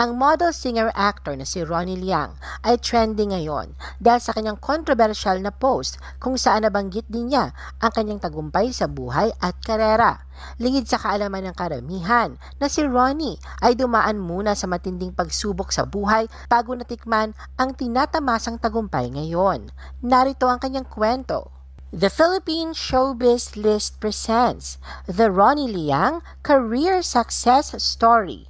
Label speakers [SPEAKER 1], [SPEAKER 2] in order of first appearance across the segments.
[SPEAKER 1] Ang model singer-actor na si Ronnie Liang ay trending ngayon dahil sa kanyang controversial na post kung saan nabanggit din niya ang kanyang tagumpay sa buhay at karera. Lingid sa kaalaman ng karamihan na si Ronnie ay dumaan muna sa matinding pagsubok sa buhay bago natikman ang tinatamasang tagumpay ngayon. Narito ang kanyang kwento. The Philippine Showbiz List presents The Ronnie Liang Career Success Story.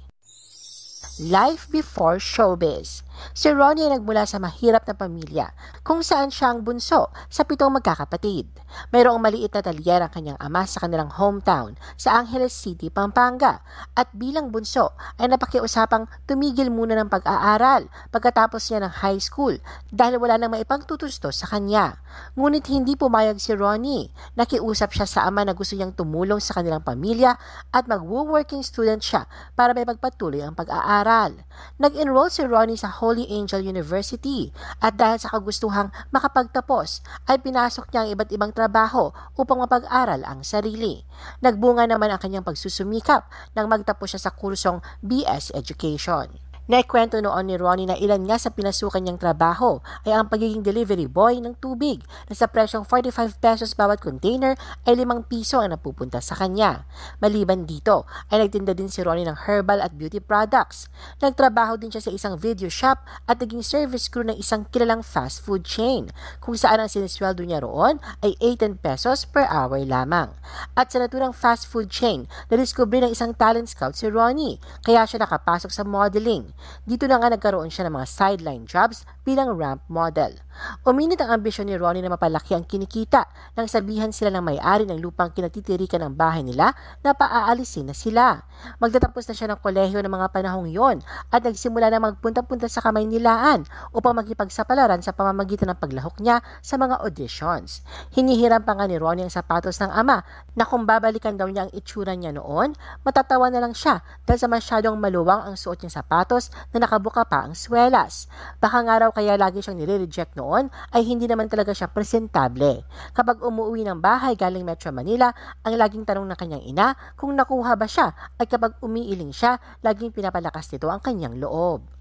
[SPEAKER 1] Life Before Showbiz. Si Ronnie ay nagmula sa mahirap na pamilya kung saan siya ang bunso sa pitong magkakapatid. Mayroong maliit na talyer ang kanyang ama sa kanilang hometown sa Angeles City, Pampanga at bilang bunso ay napakiusapang tumigil muna ng pag-aaral pagkatapos niya ng high school dahil wala nang maipagtutusto sa kanya. Ngunit hindi pumayag si Ronnie. Nakiusap siya sa ama na gusto niyang tumulong sa kanilang pamilya at mag-working student siya para may pagpatuloy ang pag-aaral. Nag-enroll si Ronnie sa Holy Angel University at dahil sa kagustuhang makapagtapos ay pinasok niya ang iba't ibang trabaho upang mapag-aral ang sarili. Nagbunga naman ang kanyang pagsusumikap nang magtapos siya sa kursong BS Education. Naikwento noon ni Ronnie na ilan nga sa pinasukan niyang trabaho ay ang pagiging delivery boy ng tubig na sa presyong 45 pesos bawat container ay 5 piso ang napupunta sa kanya. Maliban dito ay nagtinda din si Ronnie ng herbal at beauty products. Nagtrabaho din siya sa isang video shop at naging service crew ng isang kilalang fast food chain kung saan ang sinisweldo niya roon ay 18 pesos per hour lamang. At sa naturang fast food chain, nadiskubre ng isang talent scout si Ronnie kaya siya nakapasok sa modeling. Dito na nga nagkaroon siya ng mga sideline jobs bilang ramp model. Uminit ang ambisyon ni Ronnie na mapalaki ang kinikita nang sabihan sila ng may-ari ng lupang kinatitirikan ng bahay nila na paaalisin na sila. Magtatapos na siya ng kolehiyo ng mga panahong yon at nagsimula na magpunta-punta sa kamay nilaan upang makipagsapalaran sa pamamagitan ng paglahok niya sa mga auditions. Hinihiram pa nga ni Ronnie ang sapatos ng ama na kung babalikan daw niya ang itsura niya noon, matatawa na lang siya dahil sa masyadong maluwang ang suot niyang sapatos na nakabuka pa ang swelas. Baka nga raw kaya lagi siyang nire-reject noon ay hindi naman talaga siya presentable. Kapag umuwi ng bahay galing Metro Manila, ang laging tanong ng kanyang ina kung nakuha ba siya at kapag umiiling siya, laging pinapalakas nito ang kanyang loob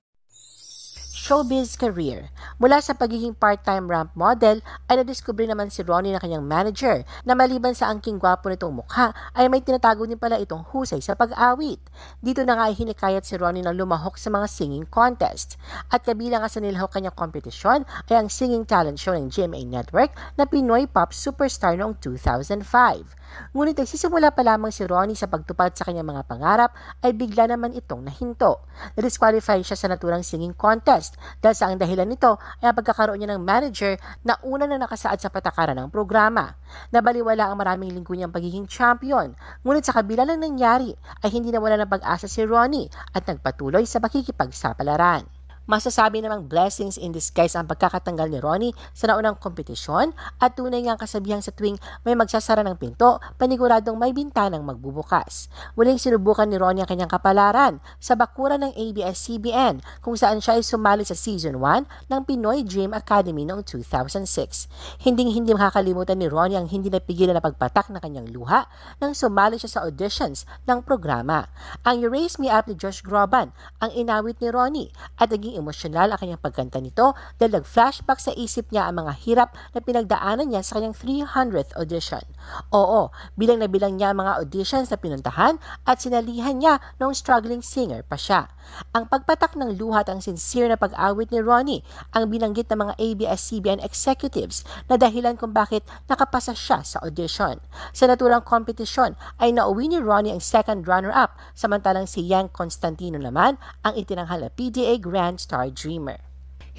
[SPEAKER 1] showbiz career. Mula sa pagiging part-time ramp model ay nadiskubre naman si Ronnie na kanyang manager na maliban sa angking gwapo nitong mukha ay may tinatago din pala itong husay sa pag-awit. Dito na nga ay hinikayat si Ronnie na lumahok sa mga singing contest. At kabilang sa nilahok kanyang kompetisyon ay ang singing talent show ng GMA Network na Pinoy Pop Superstar noong 2005. Ngunit nagsisimula pa lamang si Ronnie sa pagtupad sa kanyang mga pangarap ay bigla naman itong nahinto. Na-disqualify siya sa naturang singing contest dahil sa ang dahilan nito ay ang pagkakaroon niya ng manager na una na nakasaad sa patakaran ng programa. Nabaliwala ang maraming linggo niyang pagiging champion, ngunit sa kabila ng nangyari ay hindi nawala ng pag-asa si Ronnie at nagpatuloy sa pakikipagsapalaran. Masasabi namang blessings in disguise ang pagkakatanggal ni Ronnie sa naunang kompetisyon at tunay nga kasabihan sa tuwing may magsasara ng pinto, paniguradong may bintanang magbubukas. Muling sinubukan ni Ronnie ang kanyang kapalaran sa bakuran ng ABS-CBN kung saan siya ay sumali sa Season 1 ng Pinoy Dream Academy noong 2006. Hinding-hindi makakalimutan ni Ronnie ang hindi napigilan na pagpatak ng kanyang luha nang sumali siya sa auditions ng programa. Ang You Raise Me Up ni Josh Groban ang inawit ni Ronnie at naging emosyonal ang kanyang pagkanta nito dahil nag-flashback sa isip niya ang mga hirap na pinagdaanan niya sa kanyang 300th audition. Oo, bilang na bilang niya ang mga auditions na pinuntahan at sinalihan niya noong struggling singer pa siya. Ang pagpatak ng luha at ang sincere na pag-awit ni Ronnie ang binanggit ng mga ABS-CBN executives na dahilan kung bakit nakapasa siya sa audition. Sa naturang kompetisyon ay nauwi ni Ronnie ang second runner-up samantalang si Yang Constantino naman ang itinanghal na PDA Grand Star Dreamer.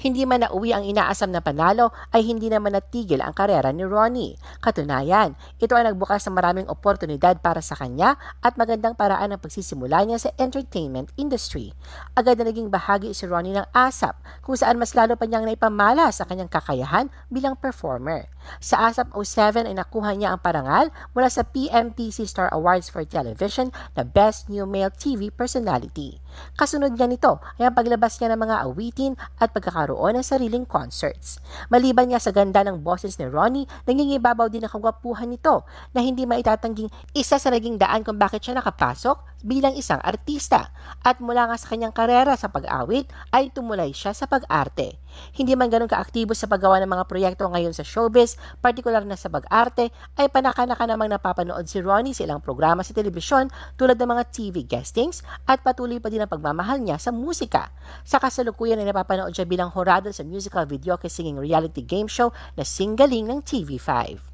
[SPEAKER 1] Hindi man nauwi ang inaasam na panalo ay hindi naman natigil ang karera ni Ronnie. Katunayan, ito ay nagbukas ng maraming oportunidad para sa kanya at magandang paraan ng pagsisimula niya sa entertainment industry. Agad na naging bahagi si Ronnie ng ASAP kung saan mas lalo pa niyang naipamala sa kanyang kakayahan bilang performer. Sa ASAP 07 ay nakuha niya ang parangal mula sa PMTC Star Awards for Television na Best New Male TV Personality. Kasunod niya nito ay ang paglabas niya ng mga awitin at pagkakaroon ng sariling concerts. Maliban niya sa ganda ng boses ni Ronnie, nangingibabaw din ang kagwapuhan nito na hindi maitatangging isa sa naging daan kung bakit siya nakapasok bilang isang artista at mula nga sa kanyang karera sa pag-awit ay tumulay siya sa pag-arte. Hindi man ganun kaaktibo sa paggawa ng mga proyekto ngayon sa showbiz, partikular na sa pag-arte, ay panaka-naka namang napapanood si Ronnie sa ilang programa sa telebisyon tulad ng mga TV guestings at patuloy pa din ang pagmamahal niya sa musika. Sa kasalukuyan ay napapanood siya bilang horado sa musical video kay singing reality game show na Singgaling ng TV5.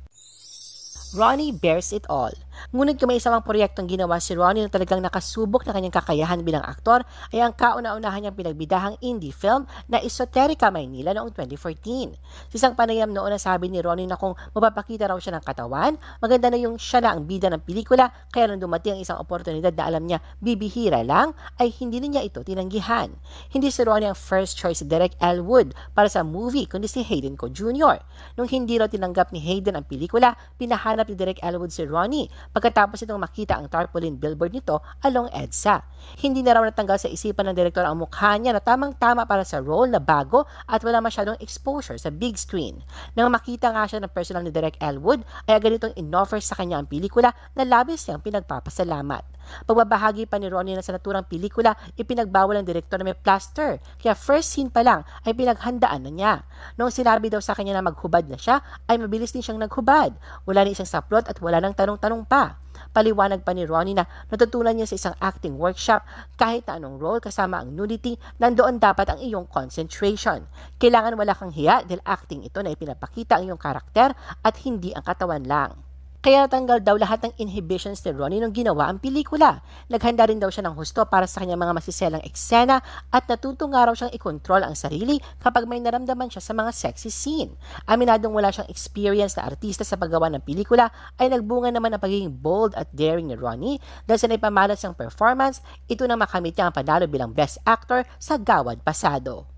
[SPEAKER 1] Ronnie bears it all. Ngunit kung may isang proyektong ginawa si Ronnie na talagang nakasubok na kanyang kakayahan bilang aktor ay ang kauna-unahan niyang pinagbidahang indie film na Esoterica Maynila noong 2014. Sa isang panayam noon na sabi ni Ronnie na kung mapapakita raw siya ng katawan, maganda na yung siya na ang bida ng pelikula kaya nung dumating ang isang oportunidad na alam niya bibihira lang ay hindi niya ito tinanggihan. Hindi si Ronnie ang first choice si Derek Elwood para sa movie kundi si Hayden Co Jr. Nung hindi raw tinanggap ni Hayden ang pelikula, pinahanap ni Derek Elwood si Ronnie pagkatapos itong makita ang tarpaulin billboard nito along EDSA. Hindi na raw natanggal sa isipan ng direktor ang mukha niya na tamang-tama para sa role na bago at wala masyadong exposure sa big screen. Nang makita nga siya ng personal ni Derek Elwood, ay agad itong inoffer sa kanya ang pelikula na labis niyang pinagpapasalamat. Pagbabahagi pa ni Ronnie na sa naturang pelikula, ipinagbawal ng direktor na may plaster. Kaya first scene pa lang ay pinaghandaan na niya. Noong sinabi daw sa kanya na maghubad na siya, ay mabilis din siyang naghubad. Wala na isang saplot at wala nang tanong-tanong pa. Paliwanag pa ni Ronnie na natutunan niya sa isang acting workshop kahit anong role kasama ang nudity, nandoon dapat ang iyong concentration. Kailangan wala kang hiya dahil acting ito na ipinapakita ang iyong karakter at hindi ang katawan lang. Kaya natanggal daw lahat ng inhibitions ni Ronnie nung ginawa ang pelikula. Naghanda rin daw siya ng husto para sa kanyang mga masiselang eksena at natuto nga raw siyang ikontrol ang sarili kapag may naramdaman siya sa mga sexy scene. Aminadong wala siyang experience na artista sa paggawa ng pelikula ay nagbunga naman ang pagiging bold at daring ni Ronnie dahil sa naipamalas siyang performance, ito na makamit niya ang panalo bilang Best Actor sa Gawad Pasado.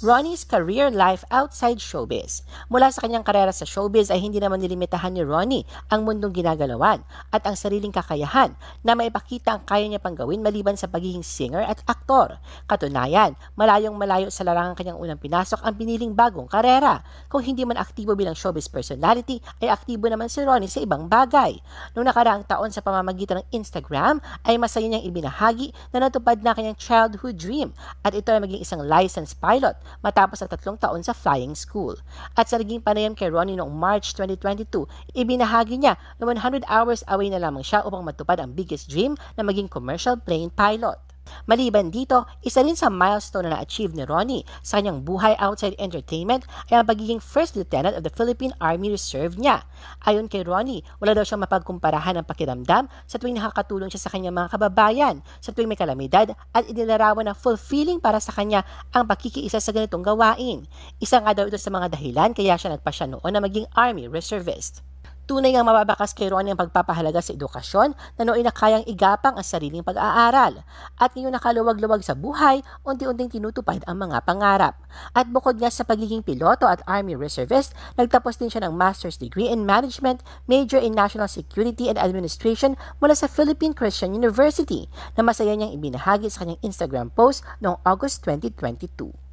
[SPEAKER 1] Ronnie's career life outside showbiz. Mula sa kanyang karera sa showbiz ay hindi naman nilimitahan ni Ronnie ang mundong ginagalawan at ang sariling kakayahan na maipakita ang kaya niya pang gawin maliban sa pagiging singer at aktor. Katunayan, malayong malayo sa larangang kanyang unang pinasok ang piniling bagong karera. Kung hindi man aktibo bilang showbiz personality, ay aktibo naman si Ronnie sa ibang bagay. Noong nakaraang taon sa pamamagitan ng Instagram, ay masaya niyang ibinahagi na natupad na kanyang childhood dream at ito ay maging isang licensed pilot matapos ang tatlong taon sa flying school. At sa naging panayam kay Ronnie noong March 2022, ibinahagi niya na 100 hours away na lamang siya upang matupad ang biggest dream na maging commercial plane pilot. Maliban dito, isa rin sa milestone na na-achieve ni Ronnie sa kanyang buhay outside entertainment ay ang pagiging First Lieutenant of the Philippine Army Reserve niya. Ayon kay Ronnie, wala daw siyang mapagkumparahan ng pakiramdam sa tuwing nakakatulong siya sa kanyang mga kababayan, sa tuwing may kalamidad at inilarawan na fulfilling para sa kanya ang pakikiisa sa ganitong gawain. Isa nga daw ito sa mga dahilan kaya siya nagpasya noon na maging Army Reservist. Tunay ngang mababakas kay Ronnie ang pagpapahalaga sa edukasyon na nooy na kayang igapang ang sariling pag-aaral. At ngayon nakaluwag-luwag sa buhay, unti-unting tinutupad ang mga pangarap. At bukod nga sa pagiging piloto at Army Reservist, nagtapos din siya ng Master's Degree in Management, Major in National Security and Administration mula sa Philippine Christian University na masaya niyang ibinahagi sa kanyang Instagram post noong August 2022.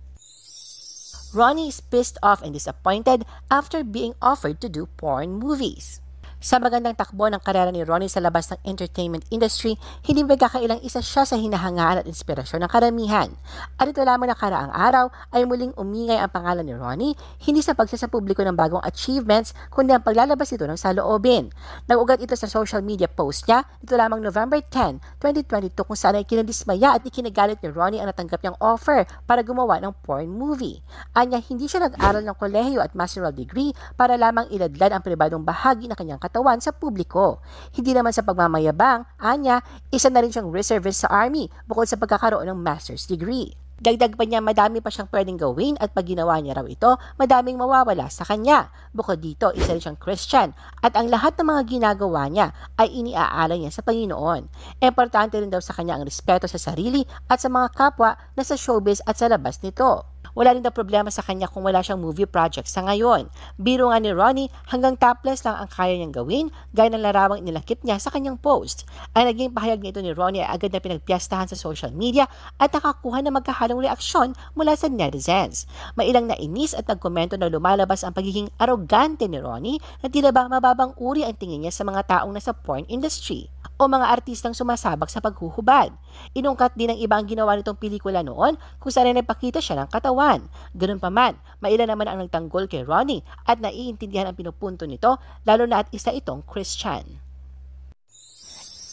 [SPEAKER 1] Ronnie is pissed off and disappointed after being offered to do porn movies. Sa magandang takbo ng karera ni Ronnie sa labas ng entertainment industry, hindi magkakailang isa siya sa hinahangaan at inspirasyon ng karamihan. At ito lamang na karaang araw ay muling umingay ang pangalan ni Ronnie, hindi sa pagsasapubliko ng bagong achievements, kundi ang paglalabas ito ng saloobin. Nag-ugat ito sa social media post niya, ito lamang November 10, 2022 kung saan ay kinadismaya at ikinagalit ni Ronnie ang natanggap niyang offer para gumawa ng porn movie. Anya, hindi siya nag-aral ng kolehiyo at masteral degree para lamang iladlad ang pribadong bahagi ng kanyang katawan sa publiko. Hindi naman sa pagmamayabang, anya, isa na rin siyang reservist sa Army bukod sa pagkakaroon ng master's degree. Dagdag pa niya madami pa siyang pwedeng gawin at pag ginawa niya raw ito, madaming mawawala sa kanya. Bukod dito, isa rin siyang Christian at ang lahat ng mga ginagawa niya ay iniaalay niya sa Panginoon. Importante rin daw sa kanya ang respeto sa sarili at sa mga kapwa na sa showbiz at sa labas nito. Wala rin daw problema sa kanya kung wala siyang movie project sa ngayon. Biro nga ni Ronnie, hanggang topless lang ang kaya niyang gawin, gaya ng larawang inilakip niya sa kanyang post. Ang naging pahayag nito ni Ronnie ay agad na pinagpiyastahan sa social media at nakakuha ng magkahalong reaksyon mula sa netizens. May ilang nainis at nagkomento na lumalabas ang pagiging arogante ni Ronnie na tila ba mababang uri ang tingin niya sa mga taong nasa porn industry. O mga artistang sumasabak sa paghuhubad. Inungkat din ng iba ang ginawa nitong pelikula noon kung saan ay nagpakita siya ng katawan. Ganun pa man, mailan naman ang nagtanggol kay Ronnie at naiintindihan ang pinupunto nito lalo na at isa itong Christian.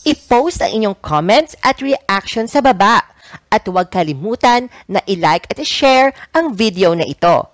[SPEAKER 1] I-post ang inyong comments at reaction sa baba. At huwag kalimutan na i-like at i-share ang video na ito.